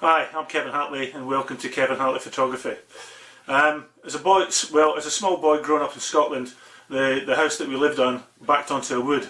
Hi, I'm Kevin Hatley and welcome to Kevin Hatley Photography. Um, as a boy, well, as a small boy growing up in Scotland, the, the house that we lived on backed onto a wood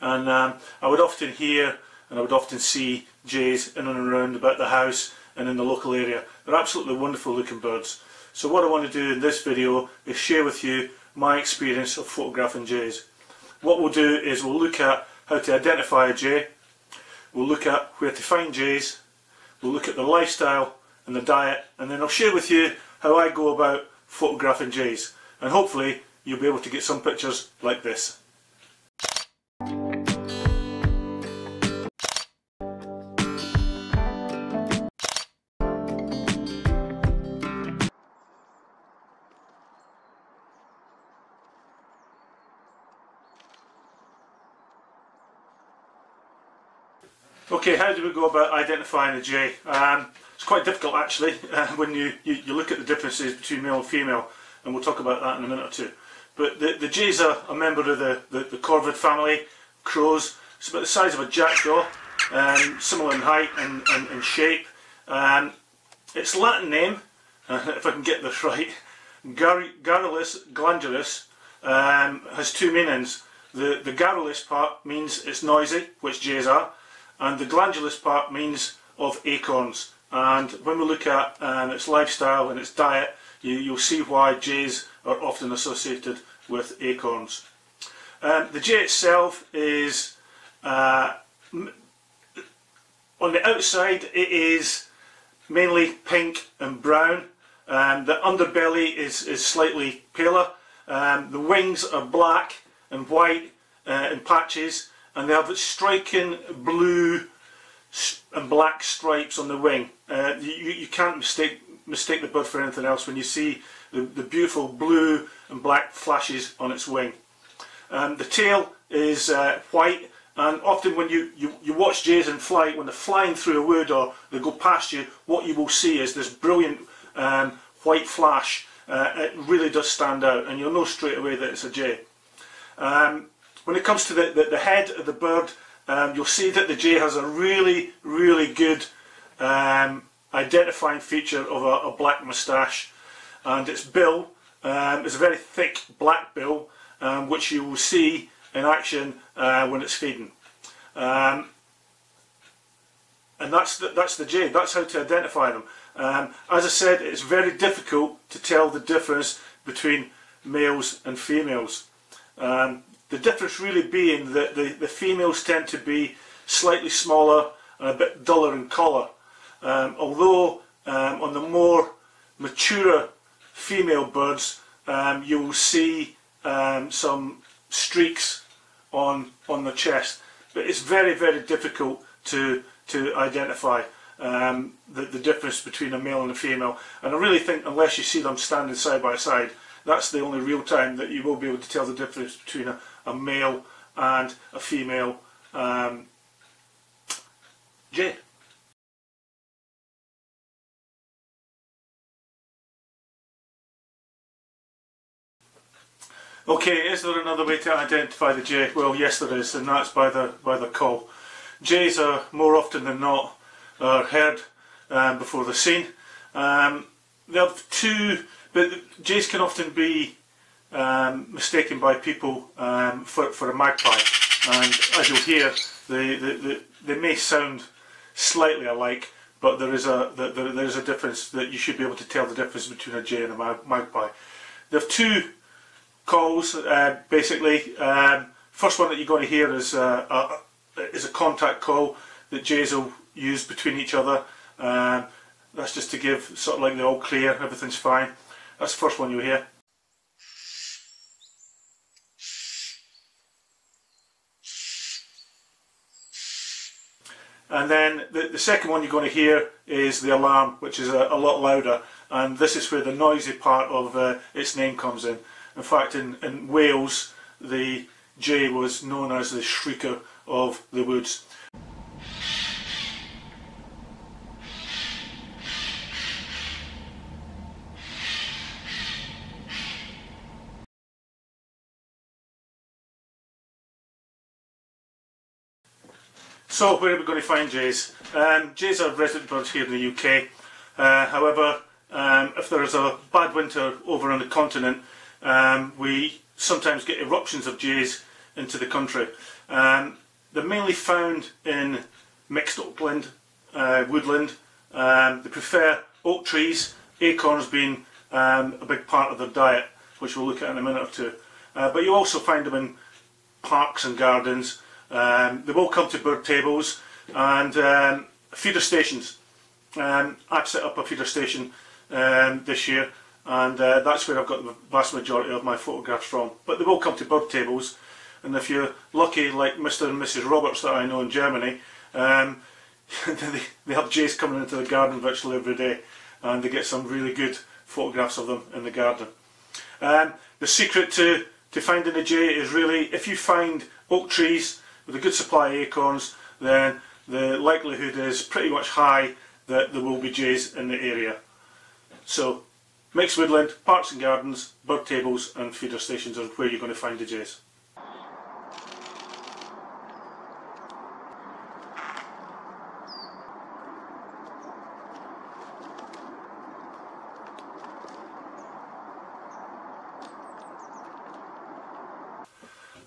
and um, I would often hear and I would often see jays in and around about the house and in the local area. They're absolutely wonderful looking birds. So what I want to do in this video is share with you my experience of photographing jays. What we'll do is we'll look at how to identify a jay, we'll look at where to find jays, we'll look at the lifestyle and the diet and then I'll share with you how I go about photographing jays and hopefully you'll be able to get some pictures like this. Okay, how do we go about identifying a jay? Um, it's quite difficult actually uh, when you, you, you, look at the differences between male and female and we'll talk about that in a minute or two. But the, the jays are a member of the, the, the corvid family, crows. It's about the size of a jackdaw, um, similar in height and, and, and shape. Um, its Latin name, uh, if I can get this right, Gar Garrulus glandulus, um, has two meanings. The, the garrulus part means it's noisy, which jays are, and the glandulus part means of acorns. And when we look at um, its lifestyle and its diet you, you'll see why jays are often associated with acorns. Um, the jay itself is uh, on the outside it is mainly pink and brown. Um, the underbelly is, is slightly paler. Um, the wings are black and white uh, in patches and they have striking blue and black stripes on the wing. Uh, you, you can't mistake mistake the bird for anything else when you see the, the beautiful blue and black flashes on its wing. Um, the tail is uh, white and often when you, you, you watch jays in flight, when they're flying through a wood or they go past you, what you will see is this brilliant um, white flash. Uh, it really does stand out and you'll know straight away that it's a jay. Um, when it comes to the, the, the head of the bird, um, you'll see that the jay has a really, really good um, identifying feature of a, a black moustache. And its bill um, is a very thick black bill, um, which you will see in action uh, when it's feeding. Um, and that's the, that's the jay, that's how to identify them. Um, as I said, it's very difficult to tell the difference between males and females. Um, the difference really being that the, the females tend to be slightly smaller and a bit duller in colour. Um, although um, on the more mature female birds um, you will see um, some streaks on on the chest but it's very very difficult to to identify um, the, the difference between a male and a female and I really think unless you see them standing side by side that's the only real time that you will be able to tell the difference between a, a male and a female um. Okay, is there another way to identify the jay? Well, yes there is, and that's by the by the call. Jays are more often than not are heard um, before they're seen. Um, they have two, but jays can often be um, mistaken by people um, for, for a magpie and as you'll hear they, they, they, may sound slightly alike but there is a there, there is a difference that you should be able to tell the difference between a jay and a magpie. There are two calls uh, basically. Um, first one that you're going to hear is uh, a, is a contact call that jays will use between each other. Um, that's just to give sort of like the all clear, everything's fine. That's the first one you'll hear. And then the, the second one you're going to hear is the alarm, which is a, a lot louder. And this is where the noisy part of uh, its name comes in. In fact, in, in Wales, the jay was known as the shrieker of the woods. So where are we going to find jays? Um, jays are resident birds here in the UK. Uh, however, um, if there is a bad winter over on the continent, um, we sometimes get eruptions of jays into the country. Um, they're mainly found in mixed upland, uh, woodland. Um, they prefer oak trees, acorns being um, a big part of their diet, which we'll look at in a minute or two. Uh, but you also find them in parks and gardens. Um, they will come to bird tables and um, feeder stations. Um, I've set up a feeder station um, this year and uh, that's where I've got the vast majority of my photographs from. But they will come to bird tables and if you're lucky like Mr and Mrs Roberts that I know in Germany, um, they, they have jays coming into the garden virtually every day and they get some really good photographs of them in the garden. Um, the secret to, to finding a jay is really if you find oak trees with a good supply of acorns then the likelihood is pretty much high that there will be jays in the area. So mixed woodland, parks and gardens, bird tables and feeder stations are where you're going to find the jays.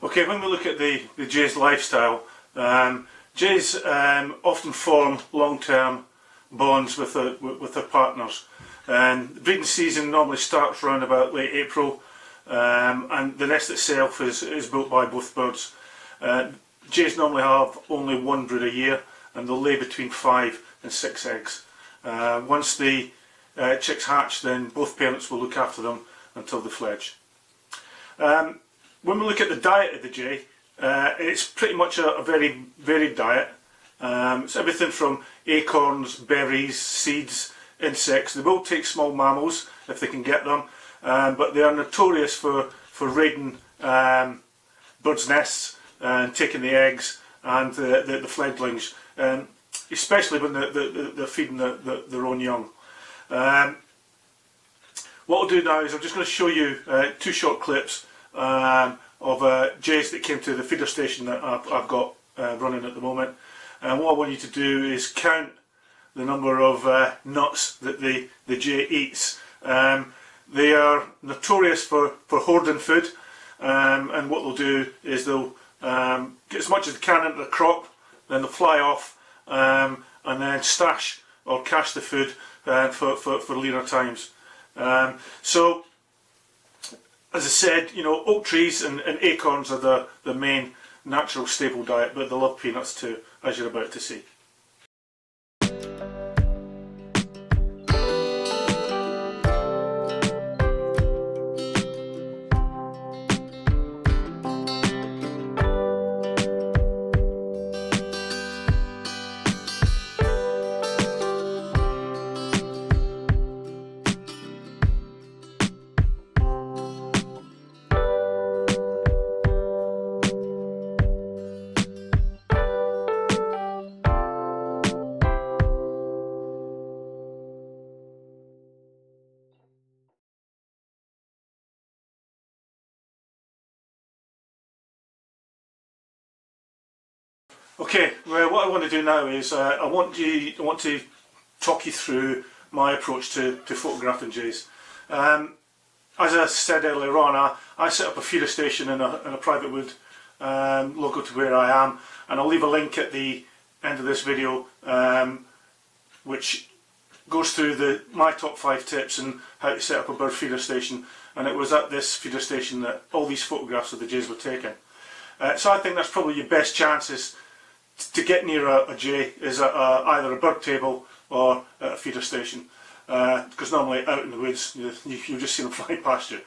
Okay, when we look at the, the Jay's lifestyle, um, Jays um, often form long-term bonds with their, with their partners. And the breeding season normally starts around about late April um, and the nest itself is, is built by both birds. Uh, jays normally have only one brood a year and they'll lay between five and six eggs. Uh, once the uh, chicks hatch then both parents will look after them until they fledge. Um, when we look at the diet of the jay, uh, it's pretty much a, a very varied diet. Um, it's everything from acorns, berries, seeds, insects. They will take small mammals if they can get them, um, but they are notorious for, for raiding um, birds' nests and taking the eggs and the, the, the fledglings, um, especially when they're, they're, feeding the, the, their own young. Um, what I'll do now is I'm just going to show you uh, two short clips um, of uh, jays that came to the feeder station that I've, I've got uh, running at the moment. And what I want you to do is count the number of uh, nuts that the, the jay eats. Um, they are notorious for, for hoarding food um, and what they'll do is they'll um, get as much as they can into the crop, then they'll fly off um, and then stash or cache the food uh, for, for, for leaner times. Um, so as I said, you know, oak trees and, and acorns are the, the main natural staple diet, but they love peanuts too, as you're about to see. Okay, well, what I want to do now is uh, I want you I want to talk you through my approach to, to photographing jays. Um, as I said earlier on, I, I set up a feeder station in a, in a private wood um, local to where I am, and I'll leave a link at the end of this video um, which goes through the my top five tips and how to set up a bird feeder station and it was at this feeder station that all these photographs of the jays were taken. Uh, so I think that's probably your best chances to get near a, a jay is a, a, either a bird table or a feeder station because uh, normally out in the woods you, you, just see them fly past you.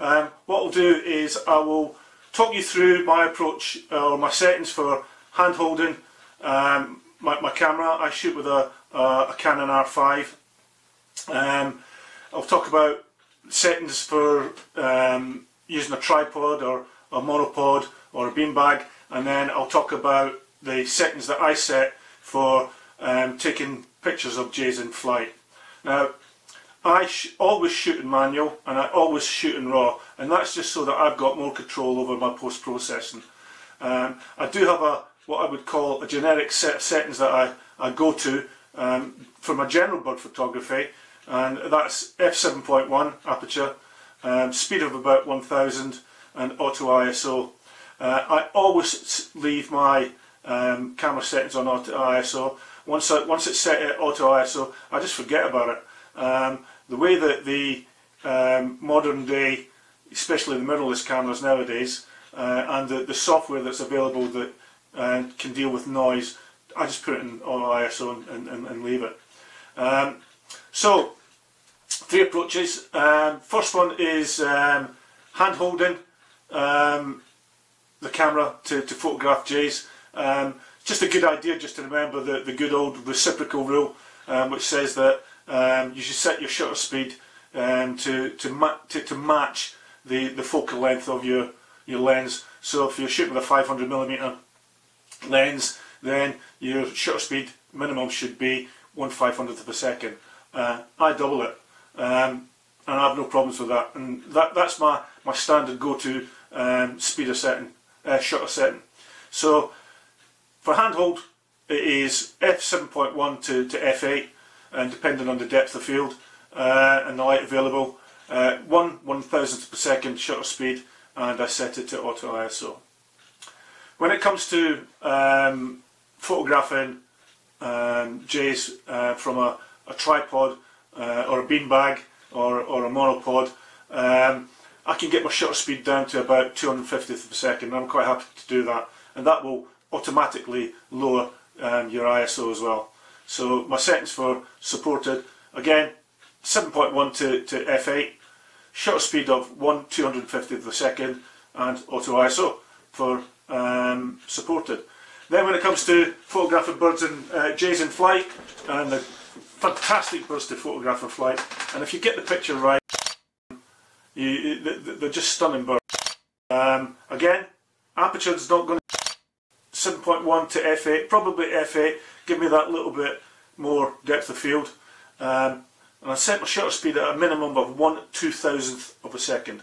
Um, what I'll do is I will talk you through my approach uh, or my settings for hand holding um, my, my, camera. I shoot with a, a Canon R5. Um, I'll talk about settings for um, using a tripod or a monopod or a beanbag and then I'll talk about the settings that I set for um, taking pictures of jays in flight. Now I sh always shoot in manual and I always shoot in raw and that's just so that I've got more control over my post-processing. Um, I do have a, what I would call a generic set of settings that I, I go to um, for my general bird photography and that's f7.1 aperture, um, speed of about 1000 and auto ISO. Uh, I always leave my um, camera settings on auto ISO. Once, I, once it's set at auto ISO, I just forget about it. Um, the way that the um, modern day, especially the mirrorless cameras nowadays, uh, and the, the software that's available that uh, can deal with noise, I just put it in auto ISO and, and, and leave it. Um, so, three approaches. Um, first one is um, hand holding the camera to, to photograph jays. Um, just a good idea just to remember the, the good old reciprocal rule um, which says that um, you should set your shutter speed um, to, to, ma to, to match the, the focal length of your, your lens. So if you're shooting with a 500mm lens then your shutter speed minimum should be 1 500th of a second. Uh, I double it um, and I have no problems with that and that, that's my, my standard go-to um, speeder setting, uh, shutter setting. So for handhold it is f7.1 to, to f8 and depending on the depth of field uh, and the light available, uh, 1 one thousandth per second shutter speed and I set it to auto ISO. When it comes to um, photographing um, jays uh, from a, a tripod uh, or a beanbag or, or a monopod, um, I can get my shutter speed down to about 250th of a second. I'm quite happy to do that, and that will automatically lower um, your ISO as well. So my settings for supported, again, 7.1 to, to f8, shutter speed of 1 250th of a second, and auto ISO for um, supported. Then when it comes to photographing birds and uh, jays in flight, and the fantastic birds to photograph in flight, and if you get the picture right, you, they're just stunning birds. Um, again, aperture is not going to 7.1 to f8, probably f8, give me that little bit more depth of field. Um, and I set my shutter speed at a minimum of 1 2000th of a second.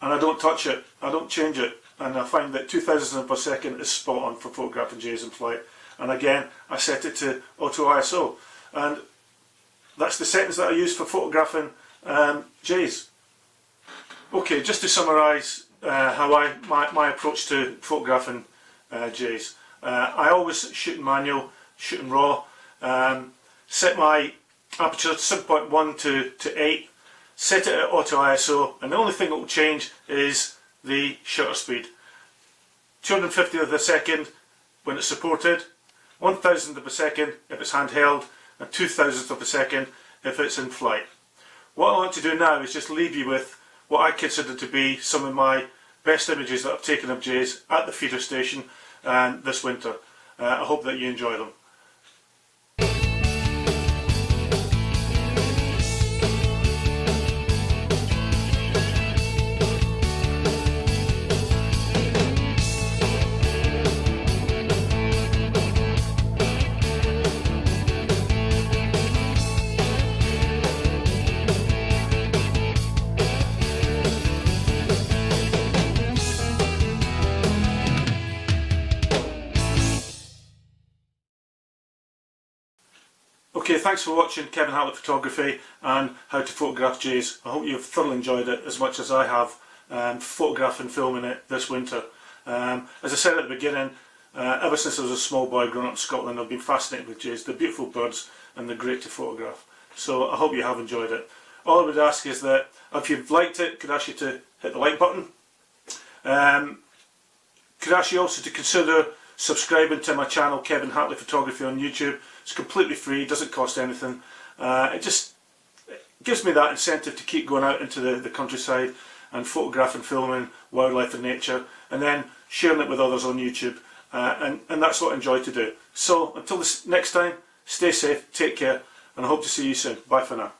And I don't touch it, I don't change it. And I find that 2000th of a second is spot on for photographing jays in flight. And again, I set it to auto ISO. And that's the settings that I use for photographing um, jays. Okay, just to summarise uh, how I my, my approach to photographing uh, jays. Uh, I always shoot in manual, shoot in raw, um, set my aperture 7.1 to, to 8, set it at auto ISO and the only thing that will change is the shutter speed. 250th of a second when it's supported, 1000th of a second if it's handheld and 2000th of a second if it's in flight. What I want to do now is just leave you with what I consider to be some of my best images that I've taken of jays at the feeder station and this winter. Uh, I hope that you enjoy them. Okay, thanks for watching Kevin Hatley Photography and how to photograph jays. I hope you've thoroughly enjoyed it as much as I have um, photographing and filming it this winter. Um, as I said at the beginning, uh, ever since I was a small boy growing up in Scotland I've been fascinated with jays. They're beautiful birds and they're great to photograph. So I hope you have enjoyed it. All I would ask is that if you've liked it, could I ask you to hit the like button. Um, could ask you also to consider subscribing to my channel Kevin Hatley Photography on YouTube it's completely free, it doesn't cost anything. Uh, it just it gives me that incentive to keep going out into the, the countryside and photographing, filming wildlife and nature and then sharing it with others on YouTube. Uh, and, and that's what I enjoy to do. So until this next time, stay safe, take care, and I hope to see you soon. Bye for now.